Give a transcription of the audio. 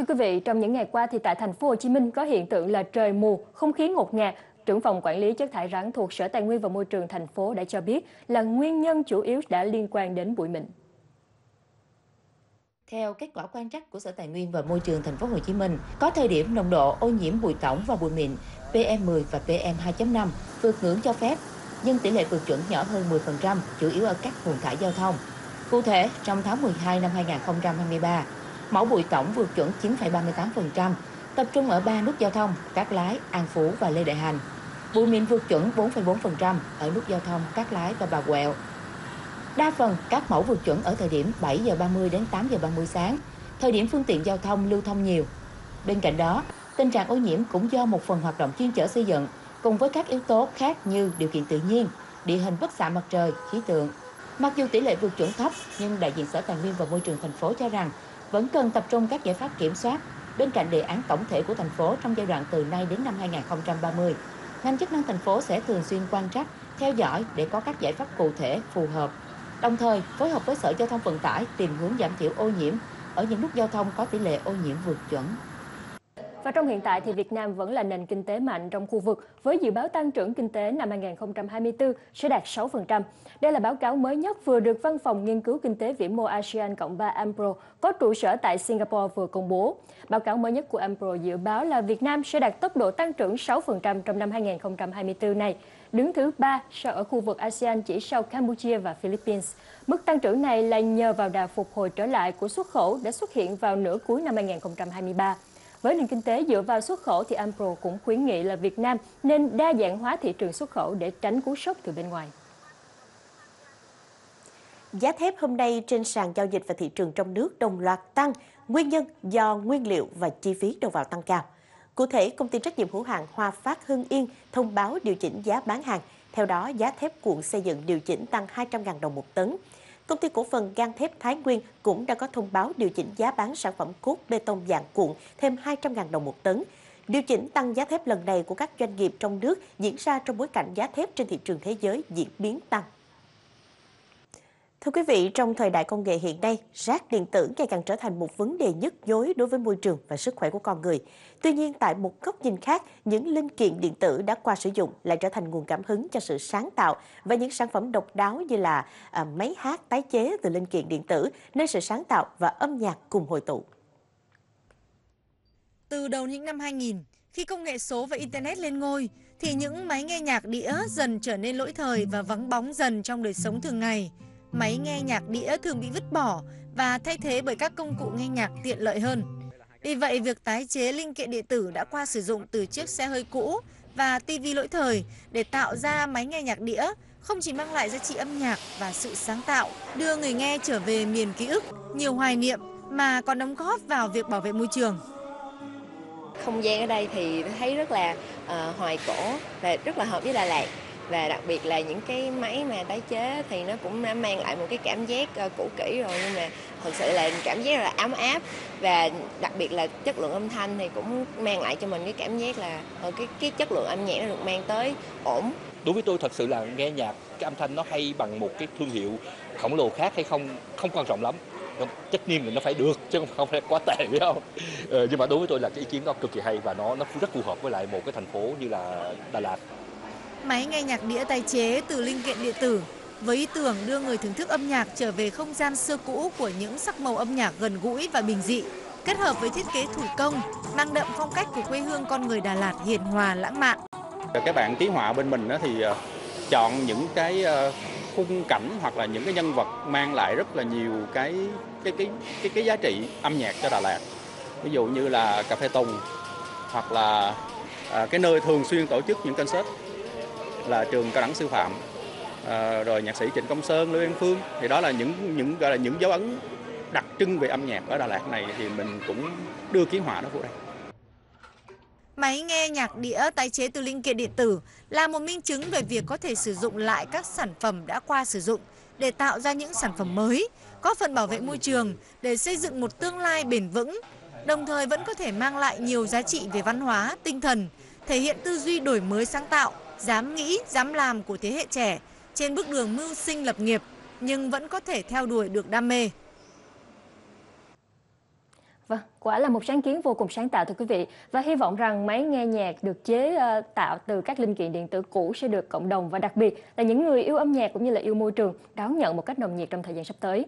Thưa quý vị, trong những ngày qua thì tại thành phố Hồ Chí Minh có hiện tượng là trời mù, không khí ngột ngạt. Trưởng phòng quản lý chất thải rắn thuộc Sở Tài nguyên và Môi trường thành phố đã cho biết là nguyên nhân chủ yếu đã liên quan đến bụi mịn. Theo kết quả quan trắc của Sở Tài nguyên và Môi trường thành phố Hồ Chí Minh, có thời điểm nồng độ ô nhiễm bụi tổng và bụi mịn PM10 và PM2.5 vượt ngưỡng cho phép, nhưng tỷ lệ vượt chuẩn nhỏ hơn 10%, chủ yếu ở các nguồn thải giao thông. Cụ thể, trong tháng 12 năm 2023, mẫu bụi tổng vượt chuẩn 9,38%, tập trung ở ba nút giao thông Cát Lái, An Phú và Lê Đại Hành. Bụi mịn vượt chuẩn 4,4% ở nút giao thông Cát Lái và Bà Quẹo. Đa phần các mẫu vượt chuẩn ở thời điểm 7 giờ 30 đến 8 giờ 30 sáng, thời điểm phương tiện giao thông lưu thông nhiều. Bên cạnh đó, tình trạng ô nhiễm cũng do một phần hoạt động chuyên chở xây dựng cùng với các yếu tố khác như điều kiện tự nhiên, địa hình bức xạ mặt trời, khí tượng. Mặc dù tỷ lệ vượt chuẩn thấp, nhưng đại diện Sở Tài nguyên và Môi trường thành phố cho rằng vẫn cần tập trung các giải pháp kiểm soát bên cạnh đề án tổng thể của thành phố trong giai đoạn từ nay đến năm 2030. Ngành chức năng thành phố sẽ thường xuyên quan trắc, theo dõi để có các giải pháp cụ thể phù hợp. Đồng thời, phối hợp với Sở Giao thông Vận tải tìm hướng giảm thiểu ô nhiễm ở những nút giao thông có tỷ lệ ô nhiễm vượt chuẩn. Và trong hiện tại thì Việt Nam vẫn là nền kinh tế mạnh trong khu vực với dự báo tăng trưởng kinh tế năm 2024 sẽ đạt 6%. Đây là báo cáo mới nhất vừa được Văn phòng Nghiên cứu Kinh tế Vĩ mô ASEAN Cộng 3 AMPRO có trụ sở tại Singapore vừa công bố. Báo cáo mới nhất của AMPRO dự báo là Việt Nam sẽ đạt tốc độ tăng trưởng 6% trong năm 2024 này, đứng thứ ba sau ở khu vực ASEAN chỉ sau Campuchia và Philippines. Mức tăng trưởng này là nhờ vào đà phục hồi trở lại của xuất khẩu đã xuất hiện vào nửa cuối năm 2023. Với nền kinh tế dựa vào xuất khẩu thì Ampro cũng khuyến nghị là Việt Nam nên đa dạng hóa thị trường xuất khẩu để tránh cú sốc từ bên ngoài. Giá thép hôm nay trên sàn giao dịch và thị trường trong nước đồng loạt tăng, nguyên nhân do nguyên liệu và chi phí đầu vào tăng cao. Cụ thể, công ty trách nhiệm hữu hạn Hoa Phát Hưng Yên thông báo điều chỉnh giá bán hàng. Theo đó, giá thép cuộn xây dựng điều chỉnh tăng 200.000 đồng một tấn, Công ty cổ phần gang thép Thái Nguyên cũng đã có thông báo điều chỉnh giá bán sản phẩm cốt bê tông dạng cuộn thêm 200.000 đồng một tấn. Điều chỉnh tăng giá thép lần này của các doanh nghiệp trong nước diễn ra trong bối cảnh giá thép trên thị trường thế giới diễn biến tăng. Thưa quý vị, trong thời đại công nghệ hiện nay, rác điện tử ngày càng trở thành một vấn đề nhức nhối đối với môi trường và sức khỏe của con người. Tuy nhiên, tại một góc nhìn khác, những linh kiện điện tử đã qua sử dụng lại trở thành nguồn cảm hứng cho sự sáng tạo và những sản phẩm độc đáo như là à, máy hát tái chế từ linh kiện điện tử, nơi sự sáng tạo và âm nhạc cùng hội tụ. Từ đầu những năm 2000, khi công nghệ số và Internet lên ngôi, thì những máy nghe nhạc đĩa dần trở nên lỗi thời và vắng bóng dần trong đời sống thường ngày máy nghe nhạc đĩa thường bị vứt bỏ và thay thế bởi các công cụ nghe nhạc tiện lợi hơn. Vì vậy, việc tái chế linh kiện điện tử đã qua sử dụng từ chiếc xe hơi cũ và TV lỗi thời để tạo ra máy nghe nhạc đĩa không chỉ mang lại giá trị âm nhạc và sự sáng tạo, đưa người nghe trở về miền ký ức, nhiều hoài niệm mà còn đóng góp vào việc bảo vệ môi trường. Không gian ở đây thì thấy rất là uh, hoài cổ và rất là hợp với Đà Lạt và đặc biệt là những cái máy mà tái chế thì nó cũng đã mang lại một cái cảm giác ờ, cũ kỹ rồi. Nhưng mà thực sự là cảm giác là ấm áp. Và đặc biệt là chất lượng âm thanh thì cũng mang lại cho mình cái cảm giác là ờ, cái cái chất lượng âm nhạc nó được mang tới ổn. Đối với tôi thật sự là nghe nhạc cái âm thanh nó hay bằng một cái thương hiệu khổng lồ khác hay không không quan trọng lắm. Ờ, Tất nhiên là nó phải được chứ không phải quá tệ phải không? Ờ, nhưng mà đối với tôi là cái ý kiến đó cực kỳ hay và nó nó rất phù hợp với lại một cái thành phố như là Đà Lạt. Máy nghe nhạc đĩa tái chế từ linh kiện điện tử với ý tưởng đưa người thưởng thức âm nhạc trở về không gian xưa cũ của những sắc màu âm nhạc gần gũi và bình dị, kết hợp với thiết kế thủ công, mang đậm phong cách của quê hương con người Đà Lạt hiền hòa lãng mạn. Các bạn ký họa bên mình thì ờ, chọn những cái ờ, khung cảnh hoặc là những cái nhân vật mang lại rất là nhiều cái cái cái cái, cái giá trị âm nhạc cho Đà Lạt. Ví dụ như là cà phê Tùng hoặc là ờ, cái nơi thường xuyên tổ chức những concert là trường cao đẳng sư phạm à, rồi nhạc sĩ Trịnh Công Sơn, Lưu Văn Phương thì đó là những những gọi là những dấu ấn đặc trưng về âm nhạc ở Đà Lạt này thì mình cũng đưa ký họa đó vô đây. Máy nghe nhạc đĩa tái chế từ linh kiện điện tử là một minh chứng về việc có thể sử dụng lại các sản phẩm đã qua sử dụng để tạo ra những sản phẩm mới, có phần bảo vệ môi trường để xây dựng một tương lai bền vững, đồng thời vẫn có thể mang lại nhiều giá trị về văn hóa, tinh thần, thể hiện tư duy đổi mới sáng tạo dám nghĩ, dám làm của thế hệ trẻ trên bước đường mưu sinh lập nghiệp nhưng vẫn có thể theo đuổi được đam mê. Vâng, quả là một sáng kiến vô cùng sáng tạo thưa quý vị và hy vọng rằng máy nghe nhạc được chế ờ, tạo từ các linh kiện điện tử cũ sẽ được cộng đồng và đặc biệt là những người yêu âm nhạc cũng như là yêu môi trường đón nhận một cách nồng nhiệt trong thời gian sắp tới.